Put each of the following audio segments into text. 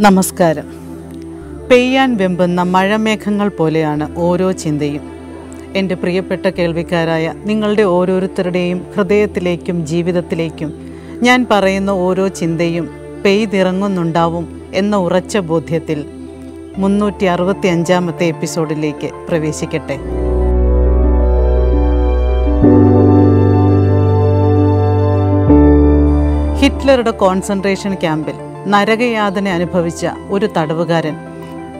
നമസ്കാരം. പെയ്യാൻ വെമ്പുന്ന മഴമേഘങ്ങൾ പോലെയാണ് ഓരോ ചിന്തയും. എന്റെ പ്രിയപ്പെട്ട കേൾവിക്കാരായ നിങ്ങളുടെ ഓരോരുത്തരുടെയും ഹൃദയത്തിലേക്കും ജീവിതത്തിലേക്കും ഞാൻ പറയുന്ന ഓരോ ചിന്തയും പെയ്തിറങ്ങുന്നുണ്ടാവും എന്ന ഉറച്ച ബോധ്യത്തിൽ മുന്നൂറ്റി അറുപത്തി അഞ്ചാമത്തെ എപ്പിസോഡിലേക്ക് പ്രവേശിക്കട്ടെ. ഹിറ്റ്ലറുടെ കോൺസെൻട്രേഷൻ ക്യാമ്പിൽ നരകയാതന അനുഭവിച്ച ഒരു തടവുകാരൻ.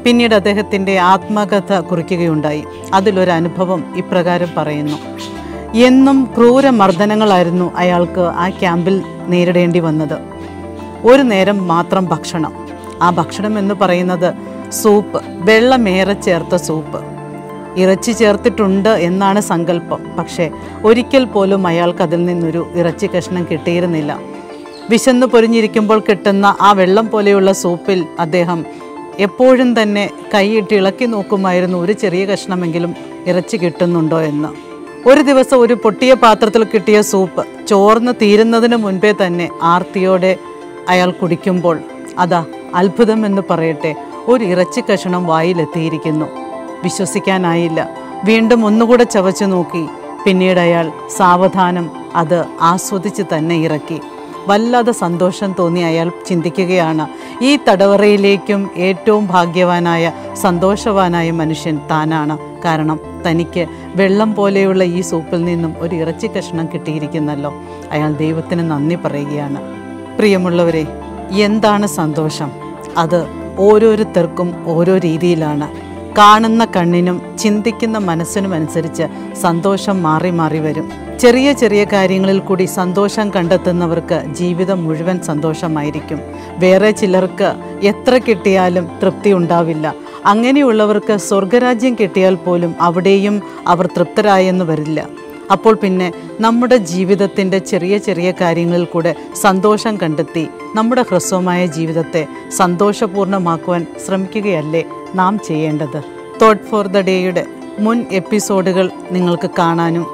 പിന്നീട് അദ്ദേഹത്തിന്റെ ആത്മകഥ കുറിക്കുകയുണ്ടായി. അതിലൊരു അനുഭവം ഇപ്രകാരം പറയുന്നു. എന്നും ക്രൂര മർദ്ദനങ്ങളായിരുന്നു അയാൾക്ക് ആ ക്യാമ്പിൽ നേരിടേണ്ടി വന്നത്. ഒരു നേരം മാത്രം ഭക്ഷണം. ആ ഭക്ഷണം എന്ന് പറയുന്നത് സൂപ്പ് വെള്ളമേറെ ചേർത്ത സൂപ്പ്. ഇറച്ചി ചേർത്തിട്ടുണ്ട് എന്നാണ് സങ്കല്പം. പക്ഷേ ഒരിക്കൽ പോലും അയാൾക്ക് അതിൽ നിന്നൊരു ഇറച്ചി കഷ്ണം കിട്ടിയിരുന്നില്ല. വിശന്ന് പൊരിഞ്ഞിരിക്കുമ്പോൾ കിട്ടുന്ന ആ വെള്ളം പോലെയുള്ള സൂപ്പിൽ അദ്ദേഹം എപ്പോഴും തന്നെ കൈയിട്ട് ഇളക്കി നോക്കുമായിരുന്നു ഒരു ചെറിയ കഷ്ണമെങ്കിലും ഇറച്ചി കിട്ടുന്നുണ്ടോ എന്ന്. ഒരു ദിവസം ഒരു പൊട്ടിയ പാത്രത്തിൽ കിട്ടിയ സൂപ്പ് ചോർന്ന് തീരുന്നതിന് മുൻപേ തന്നെ ആർത്തിയോടെ അയാൾ കുടിക്കുമ്പോൾ അതാ അത്ഭുതം എന്ന് പറയട്ടെ ഒരു ഇറച്ചി കഷണം വായിലെത്തിയിരിക്കുന്നു. വിശ്വസിക്കാനായില്ല. വീണ്ടും ഒന്നുകൂടെ ചവച്ചു നോക്കി. പിന്നീട് അയാൾ സാവധാനം അത് ആസ്വദിച്ച് തന്നെ ഇറക്കി. വല്ലാതെ സന്തോഷം തോന്നി അയാൾ ചിന്തിക്കുകയാണ്. ഈ തടവറയിലേക്കും ഏറ്റവും ഭാഗ്യവാനായ സന്തോഷവാനായ മനുഷ്യൻ താനാണ്. കാരണം തനിക്ക് വെള്ളം പോലെയുള്ള ഈ സൂപ്പിൽ നിന്നും ഒരു ഇറച്ചി കഷ്ണം കിട്ടിയിരിക്കുന്നല്ലോ. അയാൾ ദൈവത്തിന് നന്ദി പറയുകയാണ്. പ്രിയമുള്ളവരെ എന്താണ് സന്തോഷം? അത് ഓരോരുത്തർക്കും ഓരോ രീതിയിലാണ്. കാണുന്ന കണ്ണിനും ചിന്തിക്കുന്ന മനസ്സിനും അനുസരിച്ച് സന്തോഷം മാറി മാറി വരും. ചെറിയ ചെറിയ കാര്യങ്ങളിൽ കൂടി സന്തോഷം കണ്ടെത്തുന്നവർക്ക് ജീവിതം മുഴുവൻ സന്തോഷമായിരിക്കും. വേറെ ചിലർക്ക് എത്ര കിട്ടിയാലും തൃപ്തി ഉണ്ടാവില്ല. അങ്ങനെയുള്ളവർക്ക് സ്വർഗരാജ്യം കിട്ടിയാൽ പോലും അവിടെയും അവർ തൃപ്തരായെന്ന് വരില്ല. അപ്പോൾ പിന്നെ നമ്മുടെ ജീവിതത്തിന്റെ ചെറിയ ചെറിയ കാര്യങ്ങളിൽ കൂടെ സന്തോഷം കണ്ടെത്തി നമ്മുടെ ഹ്രസ്വമായ ജീവിതത്തെ സന്തോഷപൂർണമാക്കുവാൻ ശ്രമിക്കുകയല്ലേ? നാം ചെയ്യേണ്ടത്. തോട്ട് ഫോർ ദ ഡേയുടെ മുൻ എപ്പിസോഡുകൾ നിങ്ങൾക്ക് കാണാനും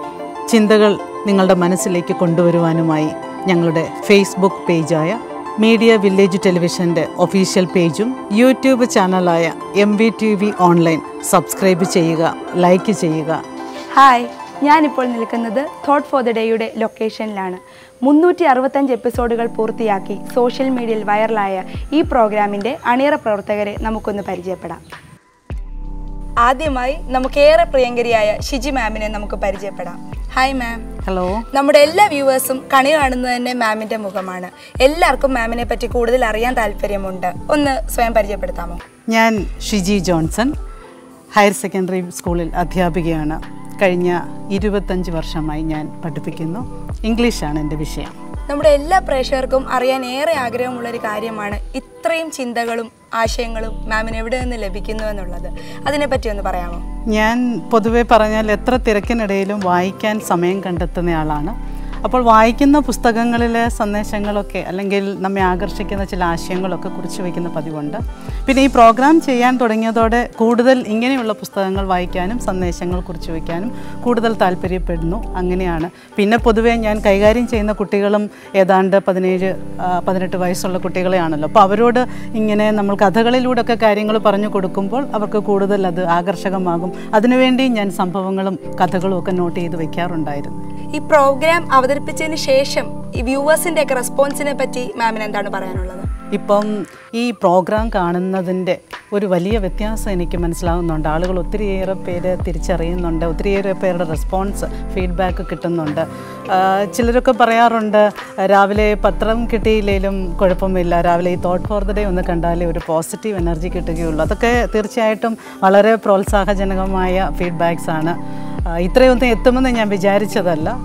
ചിന്തകൾ നിങ്ങളുടെ മനസ്സിലേക്ക് കൊണ്ടുവരുവാനുമായി ഞങ്ങളുടെ ഫേസ്ബുക്ക് പേജായ മീഡിയ വില്ലേജ് ടെലിവിഷന്റെ ഒഫീഷ്യൽ പേജും YouTube ചാനലായ M V T V online subscribe ചെയ്യുക ലൈക്ക് ചെയ്യുക. ഹായ് ഞാനിപ്പോൾ നിൽക്കുന്നത് തോട്ട് ഫോർ ദ ഡേയുടെ ലൊക്കേഷനിലാണ് മുന്നൂറ്റി അറുപത്തഞ്ച് എപ്പിസോഡുകൾ പൂർത്തിയാക്കി സോഷ്യൽ മീഡിയയിൽ വൈറലായ ഈ പ്രോഗ്രാമിന്റെ അണിയറ പ്രവർത്തകരെ നമുക്കൊന്ന് പരിചയപ്പെടാം. ആദ്യമായി നമുക്കേറെ പ്രിയങ്കരിയായ ഷിജി മാമിനെ നമുക്ക് പരിചയപ്പെടാം. ഹായ് മാം ഹലോ നമ്മുടെ എല്ലാ വ്യൂവേഴ്സും കണി കാണുന്നത് തന്നെ മാമിന്റെ മുഖമാണ്. എല്ലാവർക്കും മാമിനെ പറ്റി കൂടുതൽ അറിയാൻ താല്പര്യമുണ്ട്. ഒന്ന് സ്വയം പരിചയപ്പെടുത്താമോ? ഞാൻ ഷിജി ജോൺസൺ ഹയർ സെക്കൻഡറി സ്കൂളിൽ അധ്യാപികയാണ്. കഴിഞ്ഞ ഇരുപത്തഞ്ച് വർഷമായി ഞാൻ പഠിപ്പിക്കുന്നു. ഇംഗ്ലീഷാണ് എന്റെ വിഷയം. നമ്മുടെ എല്ലാ പ്രേക്ഷകർക്കും അറിയാൻ ഏറെ ആഗ്രഹമുള്ള ഒരു കാര്യമാണ് ഇത്രയും ചിന്തകളും ആശയങ്ങളും മാമിന് എവിടെ നിന്ന് ലഭിക്കുന്നു എന്നുള്ളത്. അതിനെപ്പറ്റി ഒന്ന് പറയാമോ? ഞാൻ പൊതുവെ പറഞ്ഞാൽ എത്ര തിരക്കിനിടയിലും വായിക്കാൻ സമയം കണ്ടെത്തുന്ന ആളാണ്. അപ്പോൾ വായിക്കുന്ന പുസ്തകങ്ങളിലെ സന്ദേശങ്ങളൊക്കെ അല്ലെങ്കിൽ നമ്മെ ആകർഷിക്കുന്ന ചില ആശയങ്ങളൊക്കെ കുറിച്ച് വയ്ക്കുന്ന പതിവുണ്ട്. പിന്നെ ഈ പ്രോഗ്രാം ചെയ്യാൻ തുടങ്ങിയതോടെ കൂടുതൽ ഇങ്ങനെയുള്ള പുസ്തകങ്ങൾ വായിക്കാനും സന്ദേശങ്ങൾ കുറിച്ച് വയ്ക്കാനും കൂടുതൽ താല്പര്യപ്പെടുന്നു. അങ്ങനെയാണ്. പിന്നെ പൊതുവെ ഞാൻ കൈകാര്യം ചെയ്യുന്ന കുട്ടികളും ഏതാണ്ട് പതിനേഴ് പതിനെട്ട് വയസ്സുള്ള കുട്ടികളെയാണല്ലോ. അപ്പോൾ അവരോട് ഇങ്ങനെ നമ്മൾ കഥകളിലൂടെയൊക്കെ കാര്യങ്ങൾ പറഞ്ഞു കൊടുക്കുമ്പോൾ അവർക്ക് കൂടുതൽ അത് ആകർഷകമാകും. അതിനുവേണ്ടി ഞാൻ സംഭവങ്ങളും കഥകളും ഒക്കെ നോട്ട് ചെയ്ത് വയ്ക്കാറുണ്ടായിരുന്നു. ഈ പ്രോഗ്രാം അവതരിപ്പിച്ചതിന് ശേഷം ഈ വ്യൂവേഴ്സിന്റെ ഒക്കെ റെസ്പോൺസിനെ പറ്റി മാമിന് എന്താണ് പറയാനുള്ളത്? ഇപ്പം ഈ പ്രോഗ്രാം കാണുന്നതിന്റെ ഒരു വലിയ വ്യത്യാസം എനിക്ക് മനസ്സിലാകുന്നുണ്ട് ആളുകൾ ഒത്തിരിയേറെ പേര് തിരിച്ചറിയുന്നുണ്ട്. ഒത്തിരിയേറെ പേരുടെ റെസ്പോൺസ് ഫീഡ്ബാക്ക് കിട്ടുന്നുണ്ട്. ചിലരൊക്കെ പറയാറുണ്ട് രാവിലെ പത്രം കിട്ടിയില്ലെങ്കിലും കുഴപ്പമില്ല. രാവിലെ ഈ തോട്ട് ഫോർ ദ ഡേ ഒന്ന് കണ്ടാലേ ഒരു പോസിറ്റീവ് എനർജി കിട്ടുകയുള്ളൂ. അതൊക്കെ തീർച്ചയായിട്ടും വളരെ പ്രോത്സാഹജനകമായ ഫീഡ്ബാക്സ് ആണ്. ഇത്രയൊന്നും എത്തുമെന്ന് ഞാൻ വിചാരിച്ചതല്ല.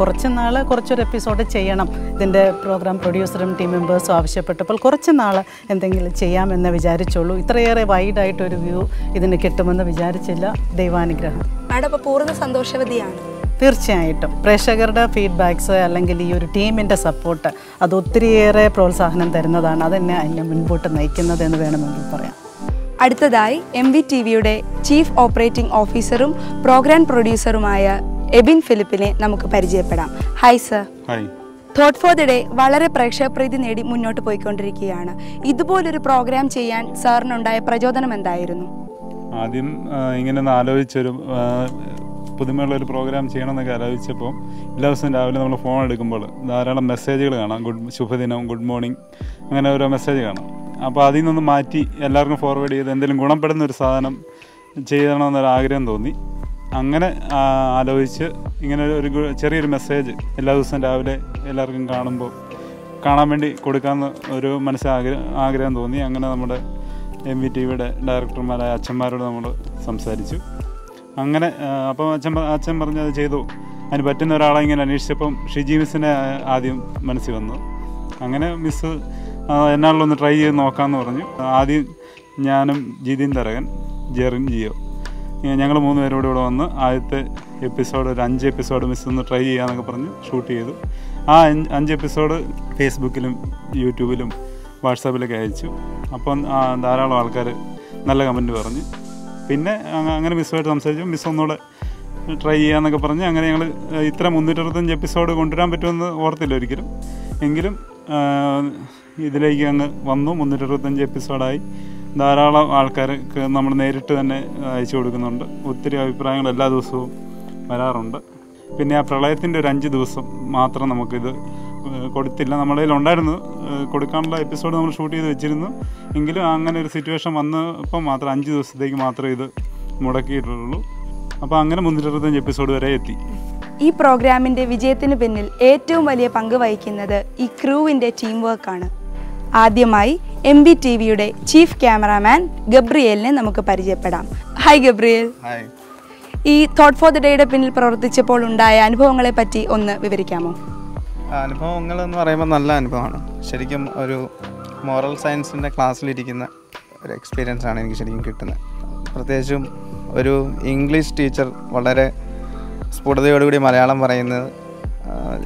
കുറച്ച് നാൾ കുറച്ചൊരു എപ്പിസോഡ് ചെയ്യണം. ഇതിന്റെ പ്രോഗ്രാം പ്രൊഡ്യൂസറും ടീം മെമ്പേഴ്സും ആവശ്യപ്പെട്ടപ്പോൾ കുറച്ച് നാൾ എന്തെങ്കിലും ചെയ്യാമെന്ന് വിചാരിച്ചുള്ളൂ. ഇത്രയേറെ വൈഡായിട്ടൊരു വ്യൂ ഇതിന് കിട്ടുമെന്ന് വിചാരിച്ചില്ല. ദൈവാനുഗ്രഹം. മാഡം അപ്പോൾ പൂർണ സന്തോഷവതിയാണ്? തീർച്ചയായിട്ടും. പ്രേക്ഷകരുടെ ഫീഡ്ബാക്സ് അല്ലെങ്കിൽ ഈ ഒരു ടീമിന്റെ സപ്പോർട്ട് അത് ഒത്തിരിയേറെ പ്രോത്സാഹനം തരുന്നതാണ്. അതെന്നെ എന്നെ മുൻപോട്ട് നയിക്കുന്നത് എന്ന് വേണമെങ്കിൽ പറയാം. അടുത്തതായി എം വി ടി വിയുടെ ചീഫ് ഓപ്പറേറ്റിംഗ് ഓഫീസറും പ്രോഗ്രാം പ്രൊഡ്യൂസറുമായ എബിൻ ഫിലിപ്പിനെ നമുക്ക് പരിചയപ്പെടാം. Hi sir thought for the day വളരെ പ്രേക്ഷക പ്രീതി നേടി മുന്നോട്ട് പോയിക്കൊണ്ടിരിക്കുകയാണ്. ഇതുപോലൊരു പ്രോഗ്രാം ചെയ്യാൻ സാറിനുണ്ടായ പ്രചോദനം എന്തായിരുന്നു? ആദ്യം ഇങ്ങനെ ഒന്ന് ആലോചിച്ചൊരു പുതുമയുള്ള ഒരു പ്രോഗ്രാം ചെയ്യണമെന്നൊക്കെ ആലോചിച്ചപ്പോൾ എല്ലാ ദിവസവും രാവിലെ നമ്മൾ ഫോൺ എടുക്കുമ്പോൾ ധാരാളം മെസ്സേജുകൾ കാണാം. ഗുഡ് ശുഭദിനം ഗുഡ് മോർണിംഗ് അങ്ങനെ ഓരോ മെസ്സേജ് കാണാം. അപ്പോൾ അതിൽ നിന്നൊന്ന് മാറ്റി എല്ലാവർക്കും ഫോർവേഡ് ചെയ്ത് എന്തെങ്കിലും ഗുണപ്പെടുന്ന ഒരു സാധനം ചെയ്യണമെന്നൊരു ആഗ്രഹം തോന്നി. അങ്ങനെ ആലോചിച്ച് ഇങ്ങനെ ഒരു ചെറിയൊരു മെസ്സേജ് എല്ലാ ദിവസവും രാവിലെ എല്ലാവർക്കും കാണുമ്പോൾ കാണാൻ വേണ്ടി കൊടുക്കാമെന്ന് ഒരു മനസ്സിൽ ആഗ്രഹം തോന്നി. അങ്ങനെ നമ്മുടെ എം വി ടി വിയുടെ ഡയറക്ടർമാരായ അച്ഛന്മാരോട് നമ്മൾ സംസാരിച്ചു. അങ്ങനെ അപ്പം അച്ഛൻ അച്ഛൻ പറഞ്ഞു അത് ചെയ്തു. അതിന് പറ്റുന്ന ഒരാളെ ഇങ്ങനെ അന്വേഷിച്ചപ്പം ഷിജി മിസ്സിനെ ആദ്യം മനസ്സിൽ വന്നു. അങ്ങനെ മിസ്സ് ആ, എന്നാളൊന്ന് ട്രൈ ചെയ്ത് നോക്കാമെന്ന് പറഞ്ഞു. ആദ്യം ഞാനും ജിതിൻ തരകൻ ജെറിൻ ജിയോ. ഞങ്ങൾ മൂന്ന് പേരോട് ഇവിടെ വന്ന് ആദ്യത്തെ എപ്പിസോഡ് ഒരു അഞ്ച് എപ്പിസോഡ് മിസ് ഒന്ന് ട്രൈ ചെയ്യാന്നൊക്കെ പറഞ്ഞ് ഷൂട്ട് ചെയ്തു. ആ അഞ്ച് എപ്പിസോഡ് ഫേസ്ബുക്കിലും യൂട്യൂബിലും വാട്സാപ്പിലൊക്കെ അയച്ചു. അപ്പം ധാരാളം ആൾക്കാർ നല്ല കമന്റ് പറഞ്ഞു. പിന്നെ അങ്ങ- അങ്ങനെ മിസ്സുമായിട്ട് സംസാരിച്ചു. മിസ് ഒന്നുകൂടെ ട്രൈ ചെയ്യാന്നൊക്കെ പറഞ്ഞ് അങ്ങനെ ഞങ്ങൾ ഇത്ര മുന്നൂറ്ററുപത്തഞ്ച് എപ്പിസോഡ് കൊണ്ടുവരാൻ പറ്റുമെന്ന് ഓർത്തില്ല ഒരിക്കലും. എങ്കിലും ഇതിലേക്ക് അങ്ങ് വന്നു. മുന്നൂറ്ററുപത്തഞ്ച് എപ്പിസോഡായി. ധാരാളം ആൾക്കാർക്ക് നമ്മൾ നേരിട്ട് തന്നെ അയച്ചു കൊടുക്കുന്നുണ്ട്. ഒത്തിരി അഭിപ്രായങ്ങൾ എല്ലാ ദിവസവും വരാറുണ്ട്. പിന്നെ ആ പ്രളയത്തിന്റെ ഒരു അഞ്ച് ദിവസം മാത്രം നമുക്കിത് കൊടുത്തില്ല. നമ്മുടെ ഉണ്ടായിരുന്നു. കൊടുക്കാനുള്ള എപ്പിസോഡ് നമ്മൾ ഷൂട്ട് ചെയ്ത് വെച്ചിരുന്നു. എങ്കിലും അങ്ങനെ ഒരു സിറ്റുവേഷൻ വന്നപ്പോൾ മാത്രം അഞ്ച് ദിവസത്തേക്ക് മാത്രമേ ഇത് മുടക്കിയിട്ടുള്ളൂ. അപ്പോൾ അങ്ങനെ മുന്നൂറ്ററുപത്തഞ്ച് എപ്പിസോഡ് വരെ എത്തി. ഈ പ്രോഗ്രാമിന്റെ വിജയത്തിന് പിന്നിൽ ഏറ്റവും വലിയ പങ്ക് വഹിക്കുന്നത് ഈ ക്രൂവിന്റെ ടീം വർക്കാണ് ആദ്യമായി എം ബി ടി വിയുടെ ചീഫ് ക്യാമറാമാൻ ഗബ്രിയേലിനെ നമുക്ക് പരിചയപ്പെടാം. Hi Gabriel. ഈ തോട്ട് ഫോർ ദ ഡേയുടെ പിന്നിൽ പ്രവർത്തിച്ചപ്പോൾ ഉണ്ടായ അനുഭവങ്ങളെ പറ്റി ഒന്ന് വിവരിക്കാമോ? അനുഭവങ്ങൾ എന്ന് പറയുമ്പോൾ നല്ല അനുഭവമാണ്. ശരിക്കും ഒരു മോറൽ സയൻസിന്റെ ക്ലാസ്സിലിരിക്കുന്ന ഒരു എക്സ്പീരിയൻസ് ആണ് എനിക്ക് ശരിക്കും കിട്ടുന്നത്. പ്രത്യേകിച്ചും ഒരു ഇംഗ്ലീഷ് ടീച്ചർ വളരെ സ്ഫുടതയോടുകൂടി മലയാളം പറയുന്നത്.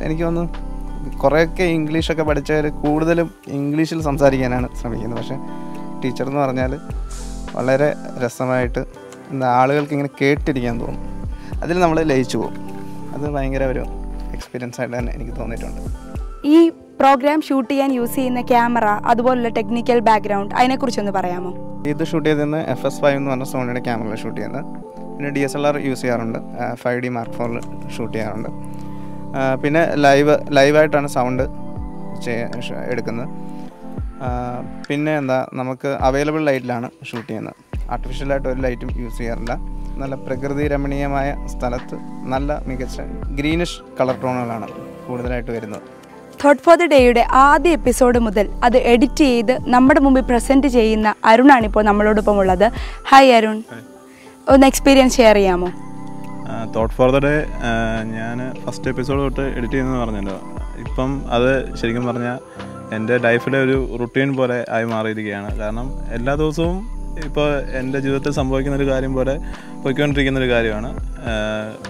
എനിക്ക് തോന്നുന്നു കുറേയൊക്കെ ഇംഗ്ലീഷൊക്കെ പഠിച്ചവർ കൂടുതലും ഇംഗ്ലീഷിൽ സംസാരിക്കാനാണ് ശ്രമിക്കുന്നത്. പക്ഷേ ടീച്ചർ എന്ന് പറഞ്ഞാൽ വളരെ രസമായിട്ട് എന്താ ആളുകൾക്ക് ഇങ്ങനെ കേട്ടിരിക്കാൻ തോന്നും. അതിൽ നമ്മൾ ലയിച്ചു പോകും. അത് ഭയങ്കര ഒരു എക്സ്പീരിയൻസ് ആയിട്ട് തന്നെ എനിക്ക് തോന്നിയിട്ടുണ്ട്. ഈ പ്രോഗ്രാം ഷൂട്ട് ചെയ്യാൻ യൂസ് ചെയ്യുന്ന ക്യാമറ അതുപോലുള്ള ടെക്നിക്കൽ ബാക്ക്ഗ്രൗണ്ട് അതിനെക്കുറിച്ചൊന്ന് പറയാമോ? ഇത് ഷൂട്ട് ചെയ്തിരുന്നത് എഫ് എസ് ഫൈവ് എന്ന് പറഞ്ഞ സോണിയുടെ ക്യാമറയിൽ ഷൂട്ട് ചെയ്യുന്നത്. പിന്നെ D S L R use ചെയ്യാറുണ്ട്. ഫൈവ് ഡി മാർക്ക് ഫോറിൽ ഷൂട്ട് ചെയ്യാറുണ്ട്. പിന്നെ ലൈവ് ലൈവായിട്ടാണ് സൗണ്ട് എടുക്കുന്നത്. പിന്നെ എന്താ നമുക്ക് അവൈലബിൾ ലൈറ്റിലാണ് ഷൂട്ട് ചെയ്യുന്നത്. ആർട്ടിഫിഷ്യലായിട്ട് ഒരു ലൈറ്റും യൂസ് ചെയ്യാറില്ല. നല്ല പ്രകൃതി രമണീയമായ സ്ഥലത്ത് നല്ല മികച്ച ഗ്രീനിഷ് കളർ ടോണുകളാണ് കൂടുതലായിട്ട് വരുന്നത്. തോട്ട് ഫോർ ദ ഡേയുടെ ആദ്യ എപ്പിസോഡ് മുതൽ അത് എഡിറ്റ് ചെയ്ത് നമ്മുടെ മുമ്പിൽ പ്രസന്റ് ചെയ്യുന്ന അരുണാണ് ഇപ്പോൾ നമ്മളോടൊപ്പം ഉള്ളത്. ഹായ് അരുൺ. ഒന്ന് എക്സ്പീരിയൻസ് ഷെയർ ചെയ്യാമോ? തോട്ട് ഫോർ ദ ഡേ ഞാൻ ഫസ്റ്റ് എപ്പിസോഡ് തൊട്ട് എഡിറ്റ് ചെയ്യുന്നത് പറഞ്ഞല്ലോ. ഇപ്പം അത് ശരിക്കും പറഞ്ഞാൽ എന്റെ ലൈഫിലെ ഒരു റുട്ടീൻ പോലെ ആയി മാറിയിരിക്കുകയാണ്. കാരണം എല്ലാ ദിവസവും ഇപ്പോൾ എന്റെ ജീവിതത്തിൽ സംഭവിക്കുന്ന ഒരു കാര്യം പോലെ പോയിക്കൊണ്ടിരിക്കുന്ന ഒരു കാര്യമാണ്.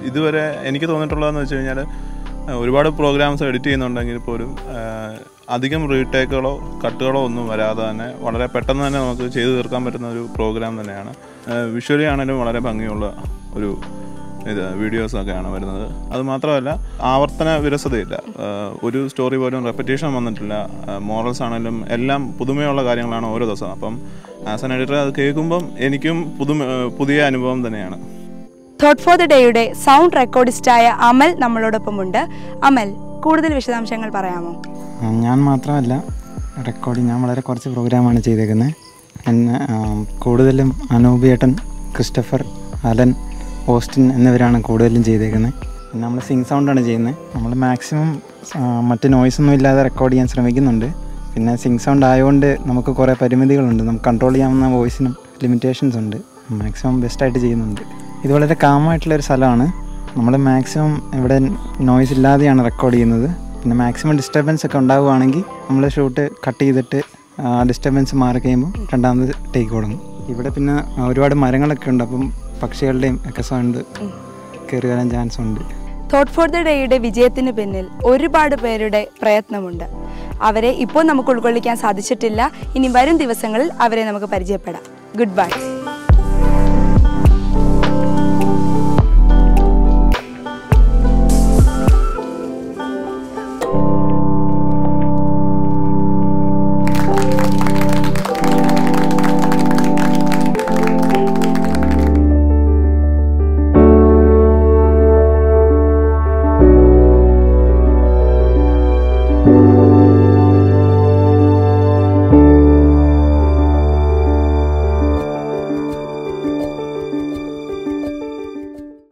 ഇതുവരെ എനിക്ക് തോന്നിയിട്ടുള്ളതെന്ന് വെച്ച് കഴിഞ്ഞാൽ ഒരുപാട് പ്രോഗ്രാംസ് എഡിറ്റ് ചെയ്യുന്നുണ്ടെങ്കിൽ പോലും അധികം റീടേക്കുകളോ കട്ടുകളോ ഒന്നും വരാതെ തന്നെ വളരെ പെട്ടെന്ന് തന്നെ നമുക്ക് ചെയ്തു തീർക്കാൻ പറ്റുന്ന ഒരു പ്രോഗ്രാം തന്നെയാണ്. വിഷ്വലി ആണെങ്കിലും വളരെ ഭംഗിയുള്ള ഒരു ഇത് വീഡിയോസൊക്കെയാണ് വരുന്നത്. അത് മാത്രമല്ല ആവർത്തന വിരസതയില്ല. ഒരു സ്റ്റോറി പോലും റെപ്പറ്റേഷൻ വന്നിട്ടില്ല. മോറൽസ് ആണെങ്കിലും എല്ലാം പുതുമയുള്ള കാര്യങ്ങളാണ് ഓരോ ദിവസവും. അപ്പം ആസ് എൻ എഡിറ്റർ അത് കേൾക്കുമ്പം എനിക്കും പുതു പുതിയ അനുഭവം തന്നെയാണ്. തോട്ട് ഫോർ ദ ഡേയുടെ സൗണ്ട് റെക്കോർഡിസ്റ്റായ അമൽ നമ്മളോടൊപ്പമുണ്ട്. അമൽ കൂടുതൽ വിശദാംശങ്ങൾ പറയാമോ? ഞാൻ മാത്രമല്ല റെക്കോർഡിങ് ഞാൻ വളരെ കുറച്ച് പ്രോഗ്രാമാണ് ചെയ്തേക്കുന്നത് എന്നെ കൂടുതലും അനൂപിയേട്ടൻ ക്രിസ്റ്റഫർ അലൻ ഓസ്റ്റിൻ എന്നിവരാണ് കൂടുതലും ചെയ്തേക്കുന്നത് നമ്മൾ സിങ് സൗണ്ടാണ് ചെയ്യുന്നത് നമ്മൾ മാക്സിമം മറ്റ് നോയ്സ് ഒന്നും ഇല്ലാതെ റെക്കോർഡ് ചെയ്യാൻ ശ്രമിക്കുന്നുണ്ട്. പിന്നെ സിങ് സൗണ്ട് ആയതുകൊണ്ട് നമുക്ക് കുറേ പരിമിതികളുണ്ട്. നമുക്ക് കൺട്രോൾ ചെയ്യാവുന്ന വോയിസിനും ലിമിറ്റേഷൻസ് ഉണ്ട്. മാക്സിമം ബെസ്റ്റായിട്ട് ചെയ്യുന്നുണ്ട്. ഇത് വളരെ കാമായിട്ടുള്ളൊരു സ്ഥലമാണ്. നമ്മൾ മാക്സിമം ഇവിടെ നോയ്സ് ഇല്ലാതെയാണ് റെക്കോർഡ് ചെയ്യുന്നത്. പിന്നെ മാക്സിമം ഡിസ്റ്റർബൻസ് ഒക്കെ ഉണ്ടാവുകയാണെങ്കിൽ നമ്മൾ ഷൂട്ട് കട്ട് ചെയ്തിട്ട് ഡിസ്റ്റർബൻസ് മാറി കഴിയുമ്പോൾ രണ്ടാമത് ടേക്ക് തുടങ്ങും ഇവിടെ പിന്നെ ഒരുപാട് മരങ്ങളൊക്കെ ഉണ്ട്. അപ്പം പക്ഷികളുടെയും ഒക്കെ സൗണ്ട് കയറി വരാൻ ചാൻസ് ഉണ്ട് തോട്ട് ഫോർ ദ ഡേയുടെ വിജയത്തിന് പിന്നിൽ ഒരുപാട് പേരുടെ പ്രയത്നമുണ്ട്. അവരെ ഇപ്പോൾ നമുക്ക് ഉൾക്കൊള്ളിക്കാൻ സാധിച്ചിട്ടില്ല. ഇനി വരും ദിവസങ്ങളിൽ അവരെ നമുക്ക് പരിചയപ്പെടാം. Good bye